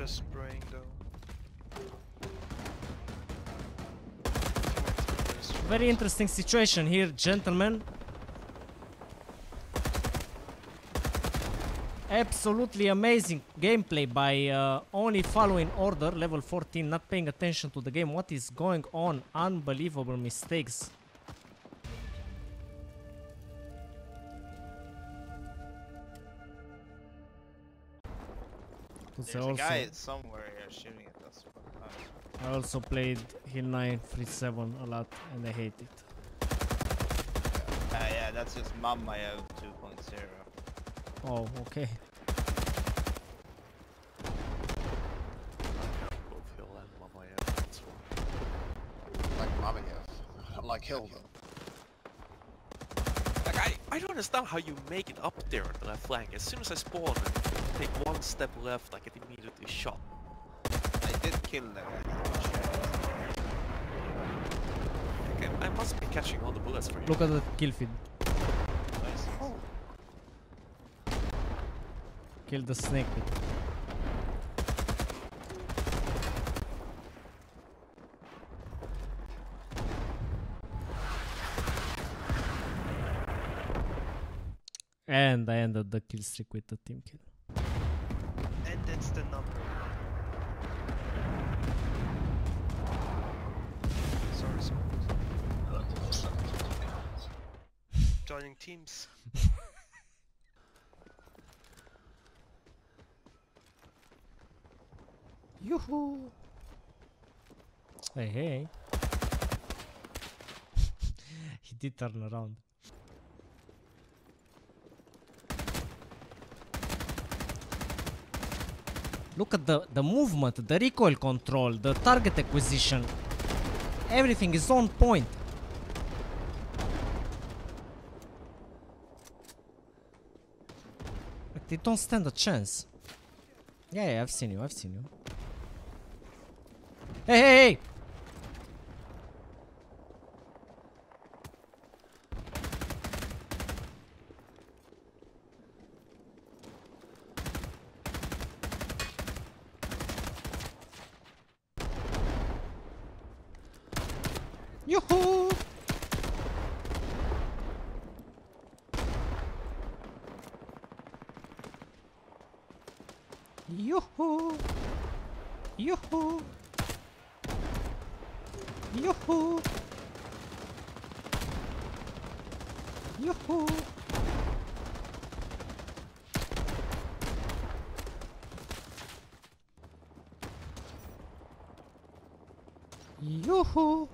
just spraying though. Very interesting situation here, gentlemen. Absolutely amazing gameplay by uh, only following order, level 14, not paying attention to the game. What is going on? Unbelievable mistakes. There's I a also, guy somewhere here shooting at us. I also played Hill 9 Free 7 a lot and I hate it. Uh, yeah, that's just Mamayo 2.0. Oh, okay. Both Hill and Mama, yeah. Like Mama yes. Like Hill though. Like, I, I don't understand how you make it up there on the left flank. As soon as I spawn and take one step left, I get immediately shot. I did kill that guy. Okay, I must be catching all the bullets for you. Look at the kill feed. Nice. Oh. Kill the snake pit. And I ended the kill streak with the team kill. And that's the number. Sorry, sorry. Joining teams. Yoo-hoo! Hey, hey. he did turn around. Look at the, the movement, the recoil control, the target acquisition. Everything is on point. They don't stand a chance. Yeah, yeah, I've seen you, I've seen you. Hey, hey, hey! Yoo-hoo! Yoo-hoo! Yoo-hoo! Yoo-hoo! Yoo-hoo! Yoo-hoo!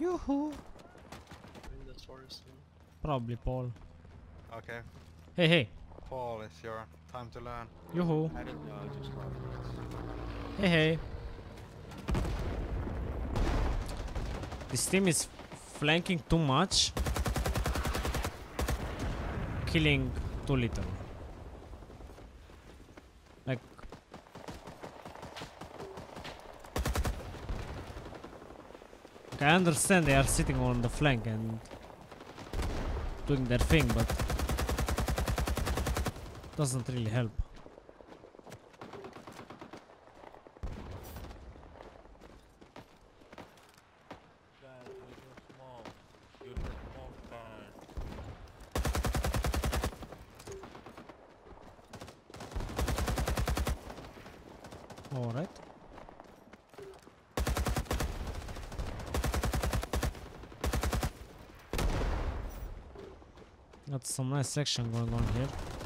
Yoo-hoo! That's Forest. Probably Paul. Okay, Hey, hey! Paul, it's your time to learn. Yoo-hoo! I don't know, I just it. Hey, hey! This team is flanking too much. Killing too little. Like... Like, I understand they are sitting on the flank and doing their thing, but doesn't really help. Some nice action going on here.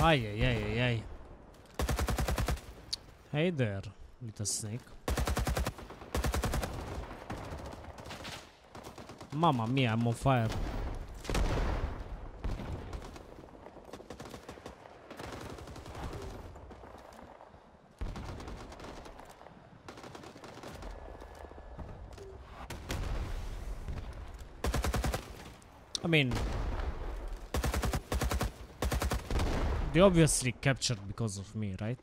Ay, ay, ay, ay. Hey there, little snake. Mamma mia, I'm on fire. I mean, they obviously captured because of me, right?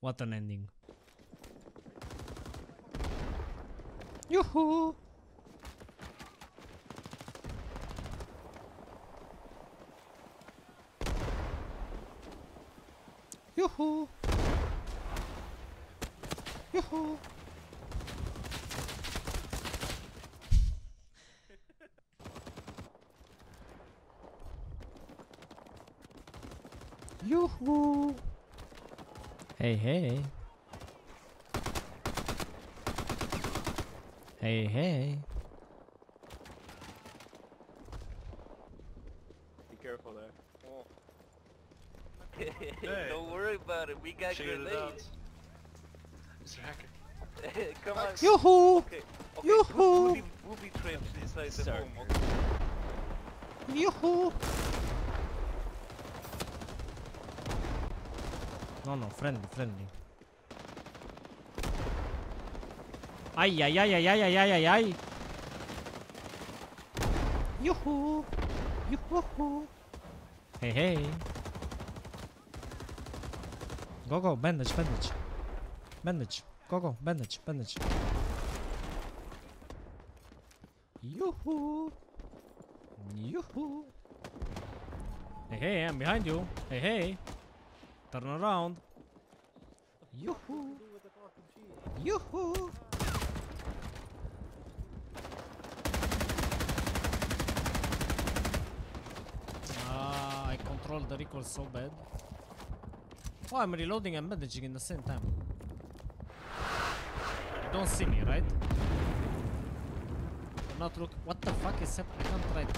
What an ending. Yoo-hoo! Yoo-hoo! Hey, hey. Hey, hey. Be careful there. Oh. Don't worry about it. We got Figured it out. grenades. Mr. Hacker. Come on. Yoo-hoo! Okay. Okay. Yoo-hoo! Booby, booby traps inside the home. Okay. Yoo-hoo! No, no, friendly, friendly. Ay, ay, ay, ay, ay, ay, ay, ay, ay. Yoo-hoo! Hey, hey. Go, go, bandage, bandage. Bandage. Go, go, bandage, bandage. Yoo-hoo! Hey, hey, I'm behind you. Hey, hey. Turn around. Yoo-hoo! Yoo-hoo! Ah, I control the recoil so bad. Oh, I'm reloading and bandaging in the same time. You don't see me, right? You're not look. What the fuck is happening? I can't write.